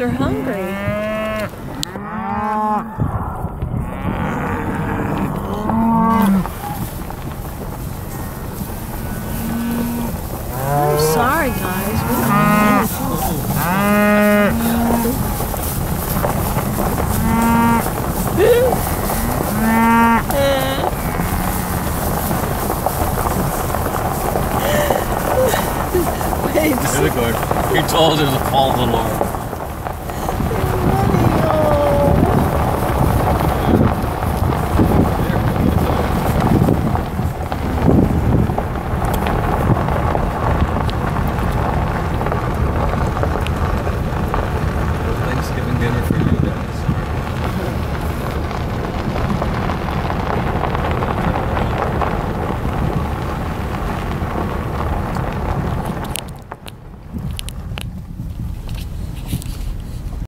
Are hungry. I'm sorry, guys. We don't have. He told him to follow the Lord. Dinner for